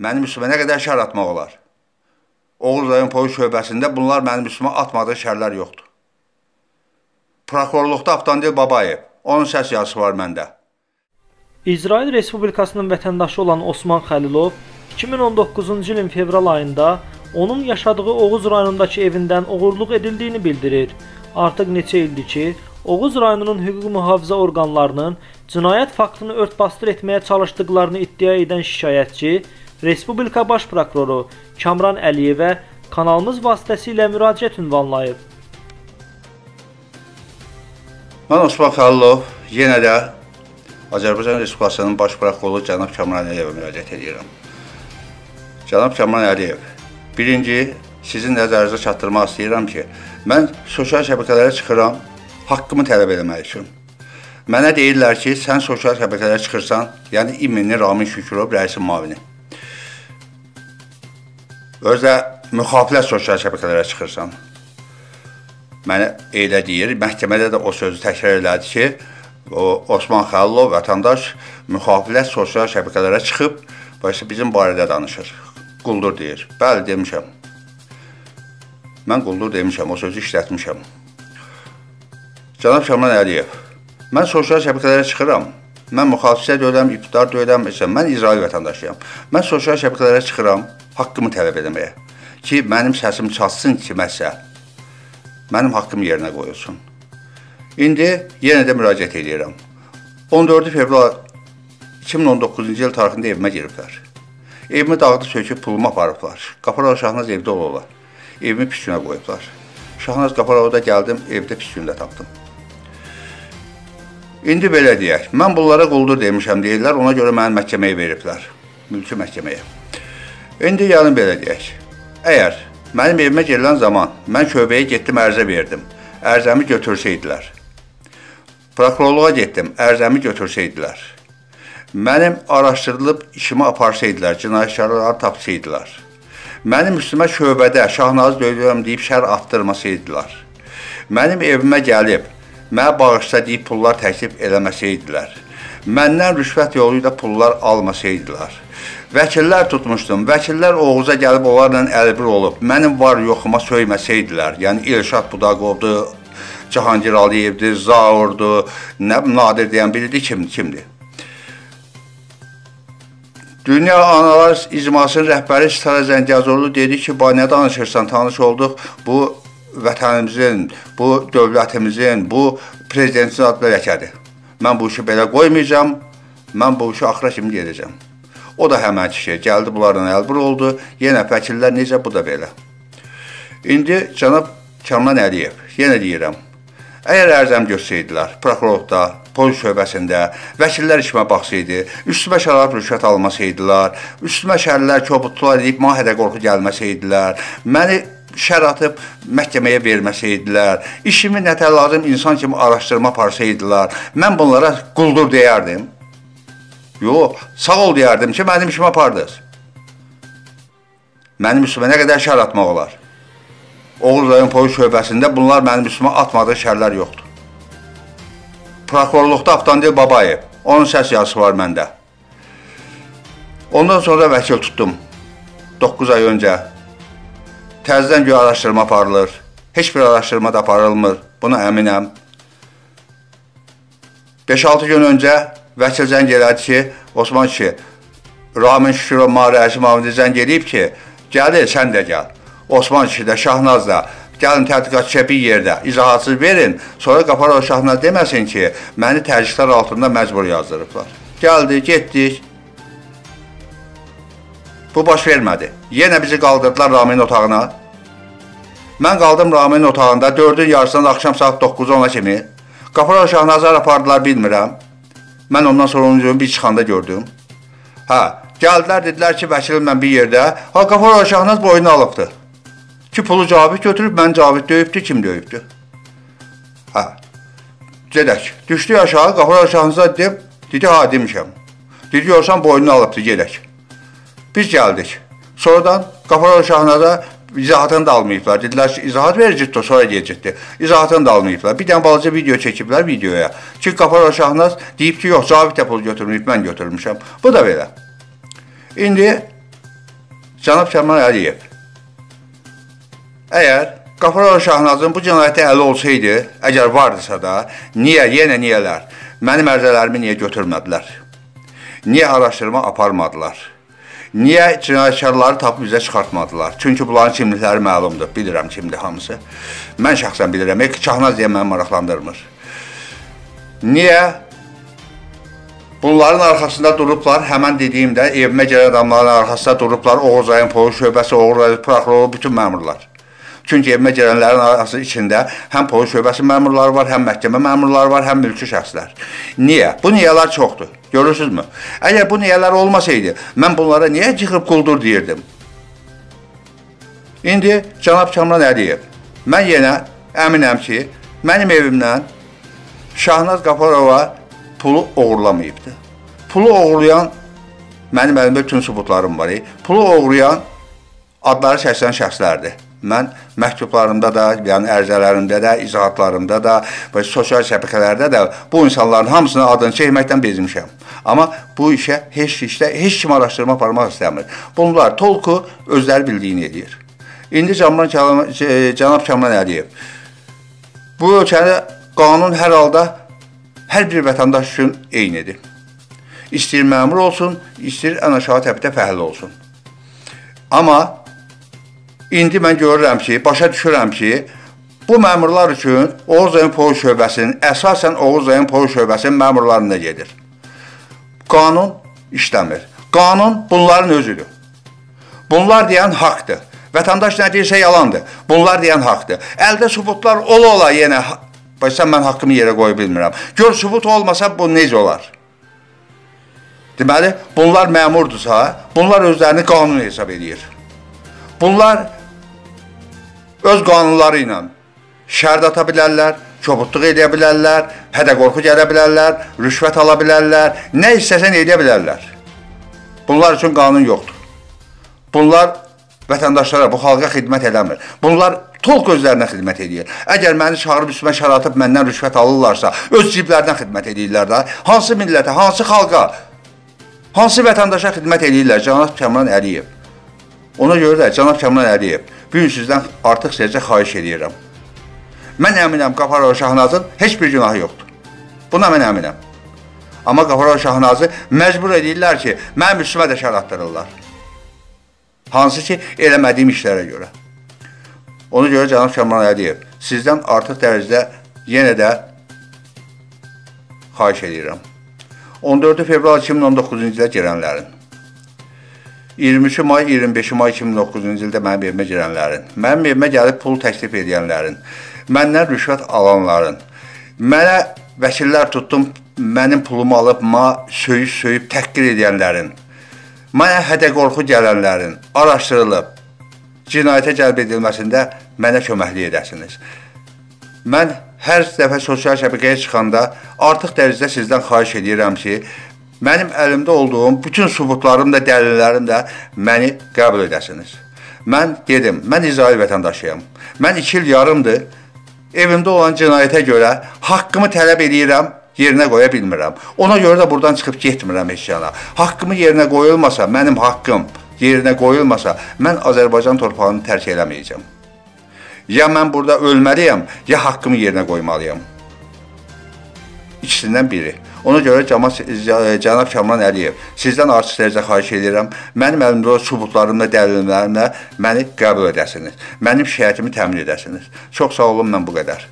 mənim üstümə nə qədər şər atmaq olar? Oğuz rayon polis şöbəsində bunlar mənim üstümə atmadığı şərlər yoxdur. Prokurorluqda Avtandil Babayev, onun səs yazısı var məndə. İsrail Respublikasının vətəndaşı olan Osman Xəlilov 2019-cu ilin fevral ayında onun yaşadığı Oğuz rayonundakı evindən oğurluq edildiyini bildirir. Artıq neçə ildir ki, Oğuz rayonunun hüquq mühafizə orqanlarının cinayət faktını örtbasdır etməyə çalışdıqlarını iddia edən şikayətçi Respublika Baş Prokuroru Kamran Əliyevə kanalımız vasitəsilə müraciət ünvanlayıb. Mən Osman Xəlilov yenə də Azərbaycan Respublikasının Baş Prokuroru cənab Kamran Əliyevə müraciət edirəm. Cənab Kamran Əliyev, birinci sizin nəzərinizə çatdırmaq istəyirəm ki, mən sosial şəbəkələrə çıxıram, haqqımı tələb eləmək üçün. Mənə deyirlər ki, sən sosial şəbəkələrə çıxırsan, yəni İMİN-li Ramin Şükrov rəisin mavini. Özdə müxafilət sosial şəbəkələrə çıxırsan. Mənə elə deyir, məhkəmədə də o sözü təkrar elədi ki, o Osman Xəlilov vətəndaş müxafilət sosial şəbəkələrə çıxıb, başqa bizim barədə danışır. Quldur deyir. Bəli, demişəm. Mən quldur demişəm, o sözü işlətmişəm. Cənab Şaman Əliyev, mən sosial şəbəkələrə çıxıram. Mən müxalifçə deyiləm, iqtidar deyiləm, mən İsrail vətəndaşıyam. Mən sosial şəbəkələrə çıxıram haqqımı tələb etməyə ki, mənim səsim çatsın kiməsə. Mənim haqqım yerinə qoyulsun. İndi yenə də müraciət edirəm. 14 fevral 2019-cu il tarixində evimə giriblər. Evimi dağıdıb söküb pulumu aparıblar. Qaparoğlu Şahnaz evdə olurlar. Evimi pis günə qoyublar. Şahnaz Qaparoğlu'da gəldim, evdə pis gündə tapdım. İndi belə deyək, mən bunlara quldur demişəm deyirlər, ona görə məni məhkəməyə veriblər, mülki məhkəməyə. İndi yəni belə deyək, əgər mənim evimə girilən zaman mən şöbəyə getdim, ərzə verdim, ərzəmi götürsəydilər, prokurorluğa getdim, ərzəmi götürsəydilər, mənim araşdırılıb işimi aparsaydılar, cinayətkarları tapsaydılar, mənim üstümə şöbədə Şahnazı döyülürəm deyib şər attırmasaydılar, mənim evimə gəlib, mənə bağışla deyib pullar təklif eləməsəydilər, məndən rüşvət yolu ilə pullar almasaydılar, vəkillər tutmuşdum, vəkillər Oğuza gəlib onlarla əlbir olub, mənim var yoxuma söyməsəydilər, yəni İlşad Budaqovdur, Cahangir Aliyevdir, Zaurdur, nə Nadir deyən biridir, kim, kimdir? Dünya Analar İcmasının rəhbəri Sitara Zəngəzorlu dedi ki, ba nə danışırsan, tanış olduq, bu vətənimizin, bu dövlətimizin, bu prezidentin adlı ləkədir. Mən bu işi belə qoymayacağam, mən bu işi axıra kimi gedəcəm. O da həmən kişi gəldi, bunlarla əlbir oldu. Yenə vəkillər necə, bu da belə. İndi cənab Kamran Əliyev, yenə deyirəm, əgər ərzəm görsəydilər, prokurorluqda, polis şöbəsində, vəkillər işimə baxsaydı, üstümə şərab rüşvət almasaydılar, üstümə şərlər kobudlar edib mahədə qorxu gəlməsəydilər, məni şər atıb məhkəməyə verməsəydilər, işimi nətə lazım insan kimi araşdırma aparsaydılar, mən bunlara quldur deyərdim. Yox, sağ ol deyərdim ki, mənim işimi apardınız. Mənim üstümə nə qədər şər atmaq olar? Oğuz rayon polis şöbəsində bunlar mənim üstümə atmadığı şərlər yoxdur. Prokurorluqda Avtandil Babayev, onun səs yazısı var məndə. Ondan sonra vəkil tutdum. 9 ay öncə təzədən göy araşdırma aparılır. Heç bir araşdırma da aparılmır. Buna əminəm. 5-6 gün öncə vəkil zəng elədi ki, Osman kişi, Ramin Şükürov Mari Əzimovun zəng eləyib ki, gəlir, sən də gəl. Osman kişi də, Şahnaz da, gəlin tədqiqatçıya bir yerdə izahatsız verin, sonra Qaparov Şahnaz deməsin ki, məni tərcihlər altında məcbur yazdırıblar. Gəldi, getdik, Bu baş vermədi. Yenə bizi qaldırdılar Ramin otağına. Mən qaldım Ramin otağında 4-ün yarısından axşam saat 9-10-a kimi. Qafar Şahnazar apardılar bilmirəm. Mən ondan sonra onun bir çıxanda gördüm. Hə, gəldilər dedilər ki, vəkilim mən bir yerdə. Ha, Qafar Şahnaz boynu alıbdı. Ki pulu Cavid götürüb, mən Cavid döyübdü, kim döyübdü? Hə. Gedək. Düşdü aşağı, Qafar Şahnazar deyib, dedi, ha demişəm. Dedi, görsən boynunu alıbdı, gedək. Biz gəldik. Sonradan Qaparoğlu Şahnada izahatını da almayıblar. Dedilər ki, izahat verəcəkdir, sonra deyəcəkdir. İzahatını da almayıblar. Bir dənə balaca video çəkiblər videoya. Ki, Qaparoğlu Şahnaz deyib ki, yox, də pul götürməyib, mən götürmüşəm. Bu da belə. İndi cənab Kəmal Əliyev əgər Qafarov Şahnazın bu cinayətə əli olsaydı, əgər vardısa da, niyə, yenə niyələr, mənim ərzələrimi niyə götürmədilər? Niyə araşdırma aparmadılar? Niyə cinayətkarları tapıb bizə çıxartmadılar? Çünki bunların kimlikləri məlumdur, bilirəm kimdir hamısı. Mən şəxsən bilirəm, ki, Şahnaz deyə məni maraqlandırmır. Niyə Bunların arxasında durublar, həmən dediyimdə evimə gələn adamların arxasında durublar, Oğuz ayın polis şöbəsi, Oğuz ayın prokuroru, bütün məmurlar. Çünki evimə gələnlərin arası içində həm polis şöbəsi məmurları var, həm məhkəmə məmurları var, həm mülki şəxslər. Niyə? Bu niyələr çoxdur. Görürsünüzmü? Əgər bu niyələr olmasaydı, mən bunlara niyə çıxıb quldur deyirdim? İndi cənab Kamran Əliyev, mən yenə əminəm ki, mənim evimdən Şahnaz Qafarova pulu oğurlamayıbdı. Pulu oğurlayan mənim əlimdə bütün sübutlarım var. Pulu oğurlayan adları çəkilən şəxslərdir. Mən məktublarımda da, yəni ərizələrimdə də, izahatlarımda da və sosial şəbəkələrdə də bu insanların hamısının adını çəkməkdən bezmişəm. Amma bu işə heç işdə heç kim araşdırma aparmaq istəmir. Bunlar tolku özləri bildiyini edir. İndi Cəmran cənab Kəmal Əliyev bu ölkədə qanun hər halda hər bir vətəndaş üçün eynidir. İstəyir məmur olsun, istəyir ən aşağı təbəqə fəhlə olsun. Amma indi mən görürəm ki, başa düşürəm ki, bu məmurlar üçün Oğuz rayon polis şöbəsinin, əsasən Oğuz rayon polis şöbəsinin məmurlarına gedir. Qanun işləmir. Qanun bunların özüdür. Bunlar deyən haqdır. Vətəndaş nə deyirsə yalandır. Bunlar deyən haqdır. Əldə sübutlar ola-ola yenə Başsa mən haqqımı yerə qoya bilmirəm. Gör sübut olmasa bu necə olar? Deməli, bunlar məmurdursa, bunlar özlərini qanun hesab edir. Bunlar öz qanunları ilə şərd ata bilərlər, kobudluq edə bilərlər, hədə qorxu gələ bilərlər, rüşvət ala bilərlər, nə istəsən edə bilərlər. Bunlar üçün qanun yoxdur. Bunlar vətəndaşlara, bu xalqa xidmət eləmir. Bunlar tolq özlərinə xidmət edir. Əgər məni çağırıb üstümə şər atıb məndən rüşvət alırlarsa, öz ciblərinə xidmət edirlər də. Hansı millətə, hansı xalqa, hansı vətəndaşa xidmət edirlər? Cənab Kəmran Əliyev. Ona görə də Cənab Kəmran Əliyev, bu gün sizdən artıq sizə xahiş edirəm. Mən əminəm Qafarov Şahnazın heç bir günahı yoxdur. Buna mən əminəm. Amma Qafarov Şahnazı məcbur edirlər ki, mənim üstümə də şər atdırırlar. Hansı ki, eləmədiyim işlərə görə. Ona görə cənab Kəmal Əliyev, sizdən artıq dərəcədə yenə də xahiş edirəm. 14 fevral 2019-cu ildə girənlərin, 23 may, 25 may 2009-cu ildə mənim evimə girənlərin, mənim evimə gəlib pul təklif edənlərin, məndən rüşvət alanların, mənə vəkillər tutdum, mənim pulumu alıb, ma söyüb-söyüb təhqir edənlərin, Mənə hədə qorxu gələnlərin araşdırılıb cinayətə cəlb edilməsində mənə köməklik edəsiniz. Mən hər dəfə sosial şəbəkəyə çıxanda artıq dərəcədə sizdən xahiş edirəm ki, mənim əlimdə olduğum bütün sübutlarım da, dəlillərim də məni qəbul edəsiniz. Mən dedim, mən İsrail vətəndaşıyam. Mən 2 il yarımdır evimdə olan cinayətə görə haqqımı tələb edirəm yerinə qoya bilmirəm. Ona görə də buradan çıxıb getmirəm heç yana. Haqqımı yerinə qoyulmasa, mənim haqqım yerinə qoyulmasa, mən Azərbaycan torpağını tərk eləməyəcəm. Ya mən burada ölməliyəm, ya haqqımı yerinə qoymalıyam. İkisindən biri. Ona görə cənab Kamran Əliyev, sizdən artıq dərəcə xahiş edirəm, mənim əlimdə olan sübutlarımla, dəlillərimlə məni qəbul edəsiniz. Mənim şikayətimi təmin edəsiniz. Çox sağ olun, mən bu qədər.